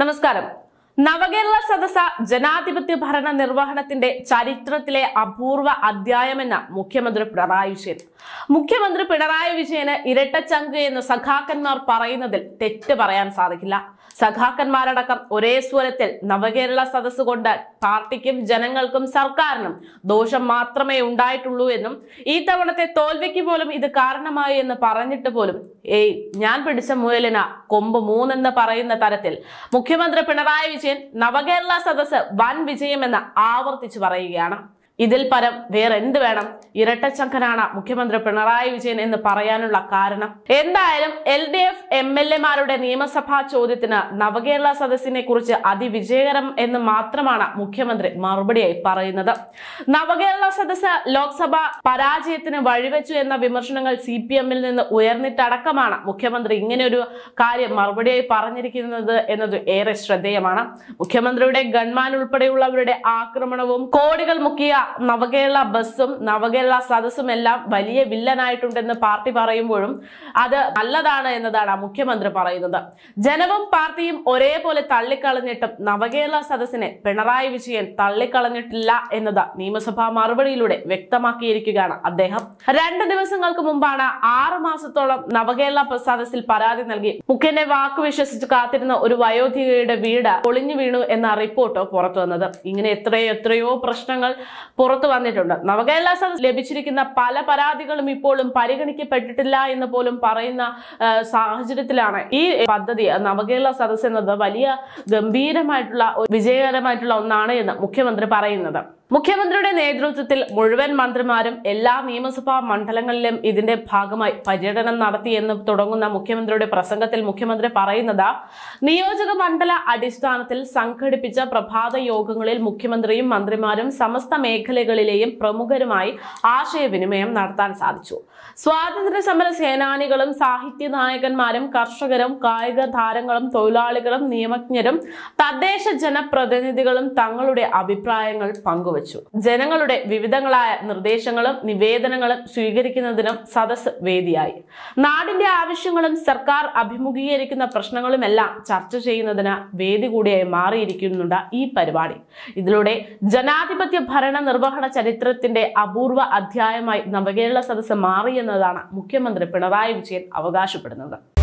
നമസ്കാരം. നവകേരള സദസ ജനാധിപത്യ ഭരണ നിർവഹണത്തിന്റെ ചരിത്രത്തിലെ അപൂർവ അധ്യായമെന്ന മുഖ്യമന്ത്രി പിണറായി വിജയൻ. മുഖ്യമന്ത്രി പിണറായി വിജയന് ഇരട്ടച്ചങ്ക് എന്ന് സഖാക്കന്മാർ പറയുന്നതിൽ തെറ്റ് പറയാൻ സാധിക്കില്ല. സഖാക്കന്മാരടക്കം ഒരേ സ്വരത്തിൽ നവകേരള സദസ് കൊണ്ട് പാർട്ടിക്കും ജനങ്ങൾക്കും സർക്കാരിനും ദോഷം മാത്രമേ ഉണ്ടായിട്ടുള്ളൂ എന്നും ഈ തവണത്തെ തോൽവിക്ക് പോലും ഇത് കാരണമായി എന്ന് പറഞ്ഞിട്ട് പോലും ഏയ് ഞാൻ പിടിച്ച മുയലിന കൊമ്പ് മൂന്നെന്ന് പറയുന്ന തരത്തിൽ മുഖ്യമന്ത്രി പിണറായി വിജയൻ നവകേരള സദസ് വൻ വിജയമെന്ന് ആവർത്തിച്ചു പറയുകയാണ്. ഇതിൽ പരം വേറെ എന്ത് വേണം? ഇരട്ടച്ചങ്കനാണ് മുഖ്യമന്ത്രി പിണറായി വിജയൻ എന്ന് പറയാനുള്ള കാരണം. എന്തായാലും L D F M L എമാരുടെ നിയമസഭാ ചോദ്യത്തിന് നവകേരള സദസ്സിനെ കുറിച്ച് അതിവിജയകരം എന്ന് മാത്രമാണ് മുഖ്യമന്ത്രി മറുപടിയായി പറയുന്നത്. നവകേരള സദസ്സ് ലോക്സഭ പരാജയത്തിന് വഴിവെച്ചു എന്ന വിമർശനങ്ങൾ സി പി എമ്മിൽ നിന്ന് ഉയർന്നിട്ടടക്കമാണ് മുഖ്യമന്ത്രി ഇങ്ങനെ ഒരു കാര്യം മറുപടിയായി പറഞ്ഞിരിക്കുന്നത് എന്നത് ഏറെ ശ്രദ്ധേയമാണ്. മുഖ്യമന്ത്രിയുടെ ഗൺമാൻ ഉൾപ്പെടെയുള്ളവരുടെ ആക്രമണവും കോടികൾ മുക്കിയ നവകേരള ബസ്സും നവകേരള സദസ്സും എല്ലാം വലിയ വില്ലനായിട്ടുണ്ടെന്ന് പാർട്ടി പറയുമ്പോഴും അത് നല്ലതാണ് എന്നതാണ് മുഖ്യമന്ത്രി പറയുന്നത്. ജനവും പാർട്ടിയും ഒരേപോലെ തള്ളിക്കളഞ്ഞിട്ടും നവകേരള സദസ്സിനെ പിണറായി വിജയൻ തള്ളിക്കളഞ്ഞിട്ടില്ല എന്നത് നിയമസഭാ മറുപടിയിലൂടെ വ്യക്തമാക്കിയിരിക്കുകയാണ് അദ്ദേഹം. രണ്ട് ദിവസങ്ങൾക്ക് മുമ്പാണ് ആറു മാസത്തോളം നവകേരള സദസ്സിൽ പരാതി നൽകി. മുഖ്യനെ വാക്കു വിശ്വസിച്ച് കാത്തിരുന്ന ഒരു വയോധികയുടെ വീട് പൊളിഞ്ഞു വീണു എന്ന റിപ്പോർട്ട് പുറത്തു വന്നത്. ഇങ്ങനെ എത്രയോ എത്രയോ പ്രശ്നങ്ങൾ പുറത്തു വന്നിട്ടുണ്ട്. നവകേരള സദസ് ലഭിച്ചിരിക്കുന്ന പല പരാതികളും ഇപ്പോഴും പരിഗണിക്കപ്പെട്ടിട്ടില്ല എന്ന് പോലും പറയുന്ന സാഹചര്യത്തിലാണ് ഈ പദ്ധതി. നവകേരള സദസ് എന്നത് വലിയ ഗംഭീരമായിട്ടുള്ള വിജയകരമായിട്ടുള്ള ഒന്നാണ് എന്ന് മുഖ്യമന്ത്രി പറയുന്നത്. മുഖ്യമന്ത്രിയുടെ നേതൃത്വത്തിൽ മുഴുവൻ മന്ത്രിമാരും എല്ലാ നിയമസഭാ മണ്ഡലങ്ങളിലും ഇതിന്റെ ഭാഗമായി പര്യടനം നടത്തി എന്ന് തുടങ്ങുന്ന മുഖ്യമന്ത്രിയുടെ പ്രസംഗത്തിൽ മുഖ്യമന്ത്രി പറയുന്നത് നിയോജക മണ്ഡല അടിസ്ഥാനത്തിൽ സംഘടിപ്പിച്ച പ്രഭാത യോഗങ്ങളിൽ മുഖ്യമന്ത്രിയും മന്ത്രിമാരും സമസ്ത മേഖലകളിലെയും പ്രമുഖരുമായി ആശയവിനിമയം നടത്താൻ സാധിച്ചു. സ്വാതന്ത്ര്യ സമര സേനാനികളും സാഹിത്യ നായകന്മാരും കർഷകരും കായിക താരങ്ങളും തൊഴിലാളികളും നിയമജ്ഞരും തദ്ദേശ ജനപ്രതിനിധികളും തങ്ങളുടെ അഭിപ്രായങ്ങൾ പങ്കുവച്ചു. ജനങ്ങളുടെ വിവിധങ്ങളായ നിർദ്ദേശങ്ങളും നിവേദനങ്ങളും സ്വീകരിക്കുന്നതിനും സദസ് വേദിയായി. നാടിന്റെ ആവശ്യങ്ങളും സർക്കാർ അഭിമുഖീകരിക്കുന്ന പ്രശ്നങ്ങളുമെല്ലാം ചർച്ച ചെയ്യുന്നതിന് വേദി കൂടിയായി മാറിയിരിക്കുന്നുണ്ട് ഈ പരിപാടി. ഇതിലൂടെ ജനാധിപത്യ ഭരണ നിർവഹണ ചരിത്രത്തിന്റെ അപൂർവ അധ്യായമായി നവകേരള സദസ്സ് മാറിയെന്നതാണ് മുഖ്യമന്ത്രി പിണറായി വിജയൻ അവകാശപ്പെടുന്നത്.